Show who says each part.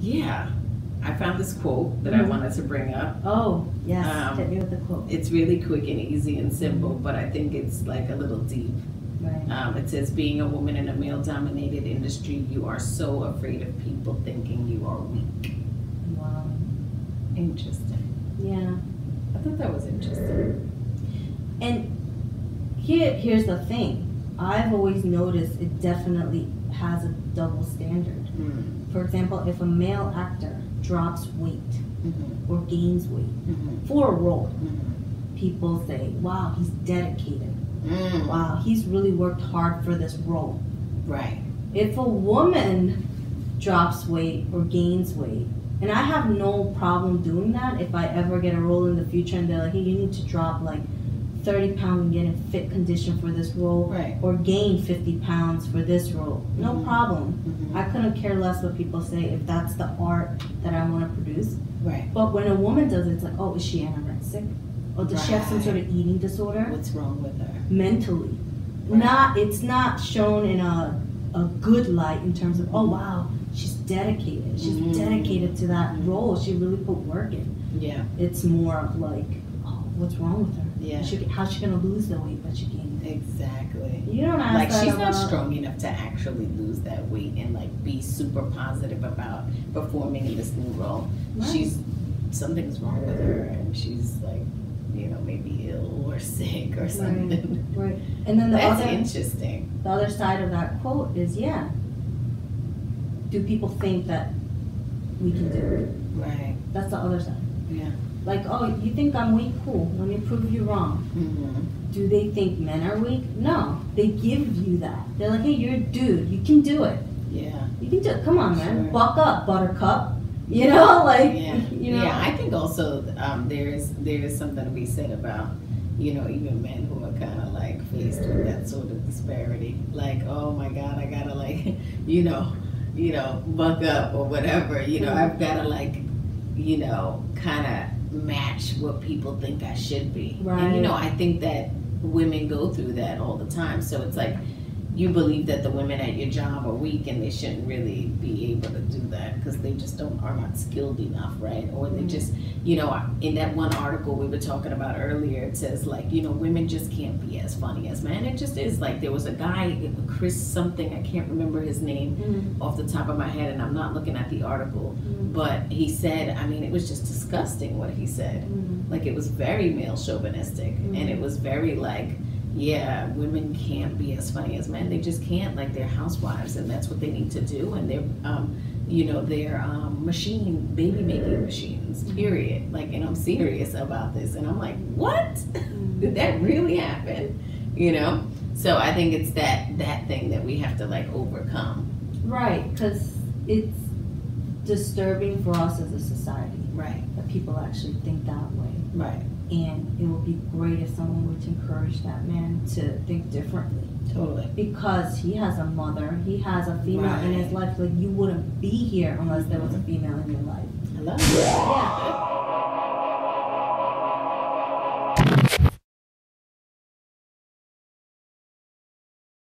Speaker 1: Yeah. I found this quote that I
Speaker 2: Mhm.
Speaker 1: wanted to bring up.
Speaker 2: Oh, yes.
Speaker 1: Um,
Speaker 2: Hit me with the quote.
Speaker 1: It's really quick and easy and simple, but I think it's like a little deep.
Speaker 2: Right.
Speaker 1: Um, it says, being a woman in a male dominated industry, you are so afraid of people thinking you are weak.
Speaker 2: Wow.
Speaker 1: Interesting.
Speaker 2: Yeah.
Speaker 1: I thought that was interesting.
Speaker 2: And here, here's the thing. I've always noticed it definitely has a double standard.
Speaker 1: Mm.
Speaker 2: For example, if a male actor drops weight
Speaker 1: Mm-hmm.
Speaker 2: or gains weight
Speaker 1: Mm-hmm.
Speaker 2: for a role,
Speaker 1: Mm-hmm.
Speaker 2: people say, wow, he's dedicated.
Speaker 1: Mm.
Speaker 2: Wow, he's really worked hard for this role.
Speaker 1: Right.
Speaker 2: If a woman drops weight or gains weight, and I have no problem doing that if I ever get a role in the future and they're like, hey, you need to drop like 30 pounds and get in fit condition for this role,
Speaker 1: Right.
Speaker 2: or gain 50 pounds for this role. No
Speaker 1: Mhm.
Speaker 2: problem.
Speaker 1: Mm-hmm.
Speaker 2: I couldn't care less what people say if that's the art that I want to produce.
Speaker 1: Right.
Speaker 2: But when a woman does it, it's like, oh, is she anorexic? Or does she have some sort of eating disorder?
Speaker 1: What's wrong with her?
Speaker 2: Mentally.
Speaker 1: Right.
Speaker 2: Not it's not shown in a a good light in terms of, oh wow, she's dedicated. She's
Speaker 1: Mhm.
Speaker 2: dedicated to that
Speaker 1: Mhm.
Speaker 2: role. She really put work in.
Speaker 1: Yeah.
Speaker 2: It's more of like, oh, what's wrong with her?
Speaker 1: Yeah.
Speaker 2: She, how's she gonna lose the weight that she gained?
Speaker 1: Exactly.
Speaker 2: You don't ask
Speaker 1: Like
Speaker 2: that
Speaker 1: she's
Speaker 2: about,
Speaker 1: not strong enough to actually lose that weight and like be super positive about performing in this new role.
Speaker 2: Right.
Speaker 1: She's something's wrong with her and she's like, you know, maybe ill or sick or something.
Speaker 2: Right. And then the
Speaker 1: That's
Speaker 2: other
Speaker 1: interesting.
Speaker 2: the other side of that quote is yeah. Do people think that we can do it?
Speaker 1: Right.
Speaker 2: That's the other side.
Speaker 1: Yeah.
Speaker 2: Like, oh, you think I'm weak? Cool. Let me prove you wrong.
Speaker 1: Mm-hmm.
Speaker 2: Do they think men are weak? No. They give you that. They're like, hey, you're a dude. You can do it.
Speaker 1: Yeah.
Speaker 2: You can do it. Come on, man.
Speaker 1: Sure.
Speaker 2: Buck up, buttercup. You know, like,
Speaker 1: Yeah.
Speaker 2: you know.
Speaker 1: Yeah. I think also um, there is there is something to be said about you know even men who are kind of like faced with that sort of disparity. Like, oh my God, I gotta like you know you know buck up or whatever. You know, I've gotta like you know kind of match what people think I should be. And you know, I think that women go through that all the time. So it's like you believe that the women at your job are weak and they shouldn't really be able to do that because they just don't are not skilled enough, right? Or they
Speaker 2: Mhm.
Speaker 1: just, you know, in that one article we were talking about earlier, it says like, you know, women just can't be as funny as men. It just is like there was a guy, Chris something, I can't remember his name
Speaker 2: Mm,
Speaker 1: off the top of my head, and I'm not looking at the article,
Speaker 2: mm,
Speaker 1: but he said, I mean, it was just disgusting what he said
Speaker 2: mm.
Speaker 1: like it was very male chauvinistic and
Speaker 2: Mhm.
Speaker 1: it was very like yeah women can't be as funny as men. They just can't like they're housewives and that's what they need to do and they're um, you know they're um, machine baby making machines
Speaker 2: Mhm.
Speaker 1: period. Like and i'm serious about this and i'm like what? Did that really happen? You know? So i think it's that that thing that we have to like overcome.
Speaker 2: Right, because it's disturbing for us as a society.
Speaker 1: Right.
Speaker 2: That people actually think that way.
Speaker 1: right
Speaker 2: and it would be great if someone would encourage that man to think differently.
Speaker 1: Totally.
Speaker 2: Because he has a mother, he has a female right. in his life. Like you wouldn't be here unless there was a female in your life.
Speaker 1: Hello.
Speaker 2: Yeah.